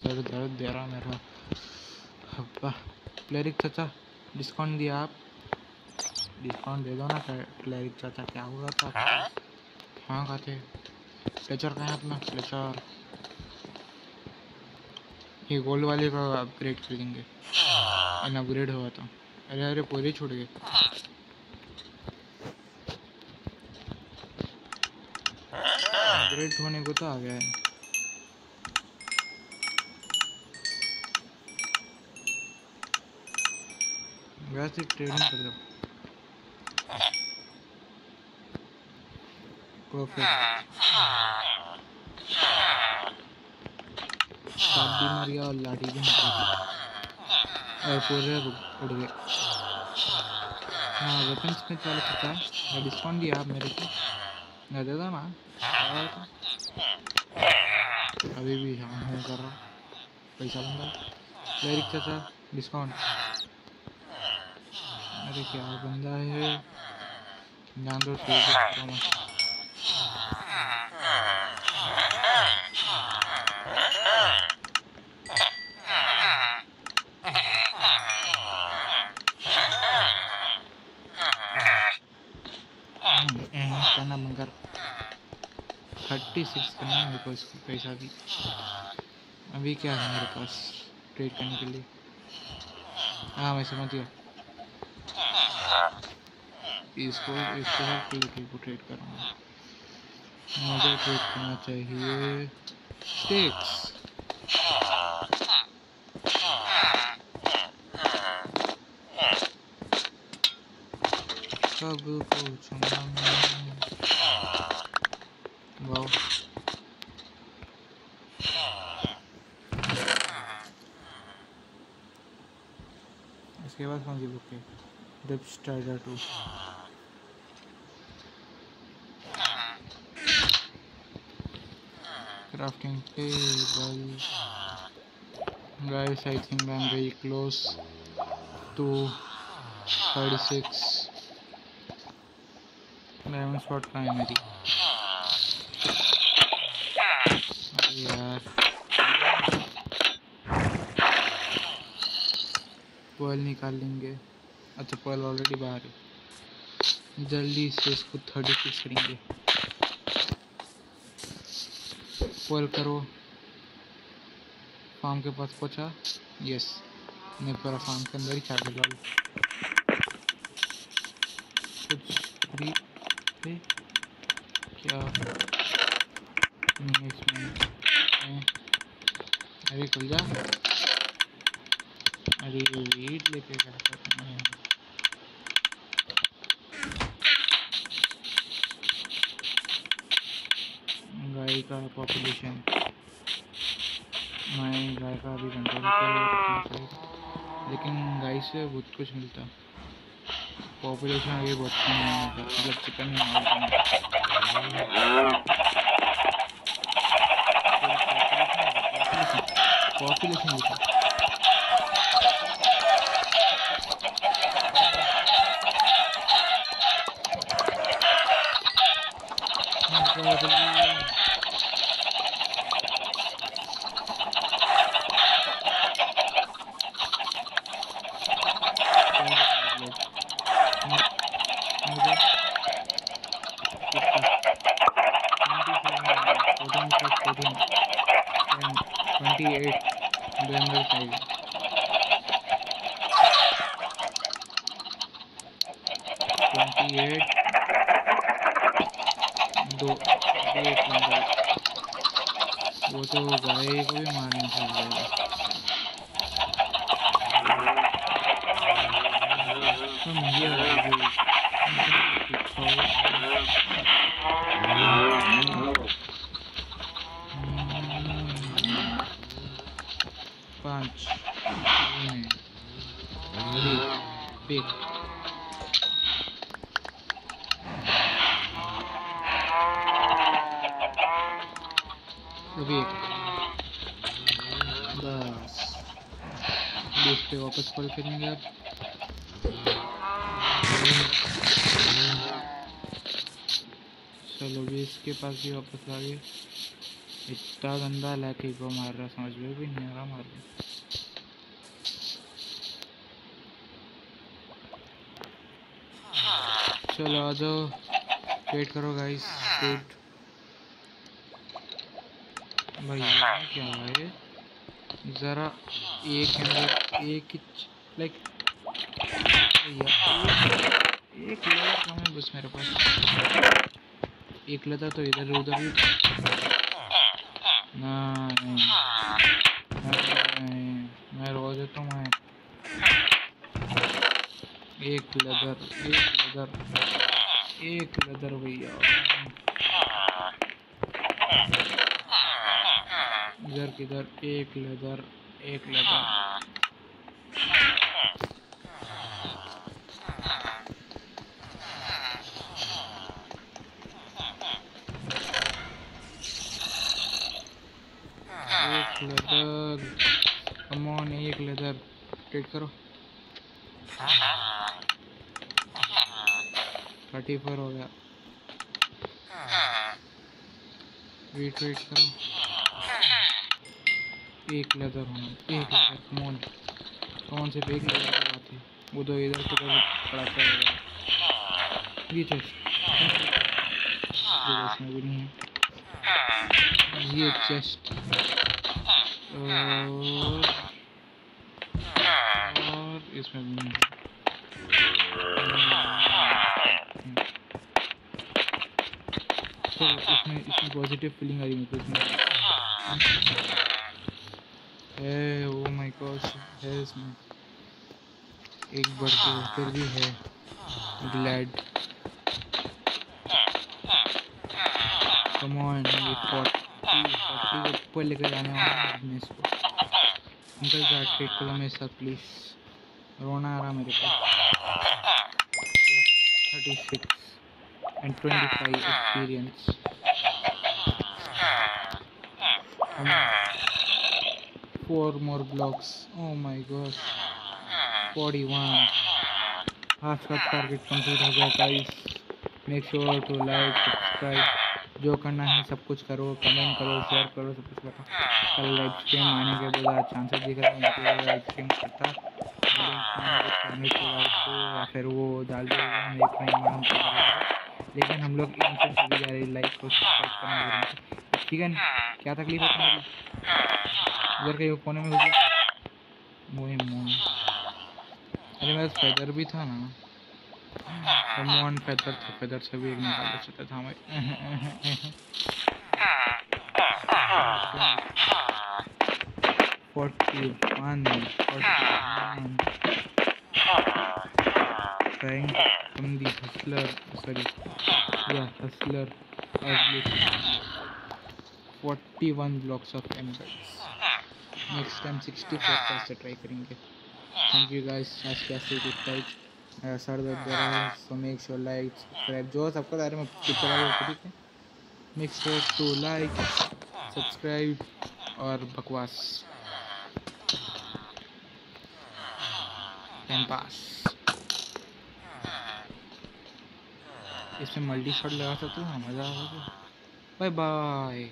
Sir दर्द दे रहा मेरा अब्बा क्लरिक चाचा डिस्काउंट दिया आप? डिस्काउंट दे दो ना क्लरिक चाचा क्या हुआ था? हाँ? खाते फ्लेचर कहाँ अपना फ्लेचर ये गोल्ड वाले का अपग्रेड कर देंगे अपग्रेड हुआ था। अरे अरे पूरे छूट गए। अपग्रेड होने को तो आ गया है। वैसे ट्रेडिंग कर सात भी मर गया और लाठी भी निकल गई और पूरे उड़ गए। हाँ वेपन्स में चालू करता है। डिस्काउंट दिया आप मेरे को। मैं दे दो ना अभी भी हाँ हूँ कर रहा पैसा बंदा क्लरिक चाचा डिस्काउंट अरे क्या बंदा है? ध्यान दो करना थर्टी सिक्स करना है मेरे को पैसा भी। अभी क्या है मेरे पास ट्रेड करने के लिए? हाँ मैं समझ गया। इसको इसको लड़की को ट्रेड करूँगा। मुझे ट्रेड करना चाहिए स्टेक्स सब कुछ वाओ। इसके बाद कौन सी बुक है? Depth strider two crafting table guys i think i'm very close to 36 diamond spot primary पॉल निकाल लेंगे अच्छा पॉल ऑलरेडी बाहर है जल्दी से इसको थर्टी सिक्स करेंगे पॉल करो। फार्म के पास पहुँचा। यस मैं पूरा फार्म के अंदर ही छा गया कुछ भी है? क्या? इसमें अरे, खुल जा। अरे, वेट लेके क्या करना है का पॉपुलेशन मैं गाय का अभी कंट्रोल कर लेकिन गाय से बहुत कुछ मिलता। पॉपुलेशन अभी बहुत कम है मतलब चिकन पॉपुलेशन लिखा ट्वेंटी एट जनरल साइज़ दो एक नंबर वो तो गाय को भी मारने चाहिए तो मुझे पाँच पिक अभी एक बस बीस पे वापस कॉल करेंगे अब चलो भी इसके पास भी वापस आ गए। इतना गंदा लैकी को मार रहा समझ में भी नहीं आ रहा मार रहा चलो आ जाओ। वेट करो गाइस वेट भैया क्या है? ज़रा एक एक लाइक एक लेदर कम है बस मेरे पास। एक लेदर तो इधर उधर ही नहीं मैं रोज देता हूँ एक लदर एक लदर एक लेदर भैया। इधर किधर, एक लदर एक लेदर एक लेदर। कम ऑन एक लेदर। ट्रेड करो। थर्टी फोर हो गया। वेट वेट करो। एक लेदर होना। एक लेदर कम कौन से एक लेदर की बात है? वो तो इधर से इधर पड़ा चलेगा ये चेस्ट भी नहीं है। ये चेस्ट और और इसमें तो इसमें इसमें पॉजिटिव फीलिंग आ रही को इसमें है ओ माय गॉड है इसमें एक फिर भी है ग्लैड कम ऑन ये फोर्टी फोर्टी ऊपर लेकर जाने वाला है इसको अंकल जा टेक करो मेरे साथ प्लीज़ रोना आ रहा मेरे को thirty six and twenty five experience four more blocks oh my gosh 41 half का टारगेट कंप्लीट हो गया guys make sure to like subscribe जो करना है, सब कुछ करो कमेंट करो शेयर करो, सब कुछ करो कल लाइव स्ट्रीम आने के बाद चांसेस दिख रहे हैं लाइव स्ट्रीम करता। या फिर वो डाल लेकिन हम लोग लाइक को ठीक है क्या तकलीफ़ है तुम्हारी? इधर कहीं कोने में वही मोन अरे मेरा फेदर भी था ना। तो मोन फेदर था फेदर से भी एक निकाल सकता था मैं forty one forty one from the hustler, sorry, yeah, hustler Forty one blocks of emeralds next time sixty four का ट्राई करेंगे। थैंक यू गाइस आज के ऐसे सर दर्द दे रहा है so make sure like subscribe जो सबका बारे में ठीक है? Make sure to like subscribe और बकवास। टाइम पास इसमें मल्टी शॉट लगा सकते हो मज़ा आ बाय बाय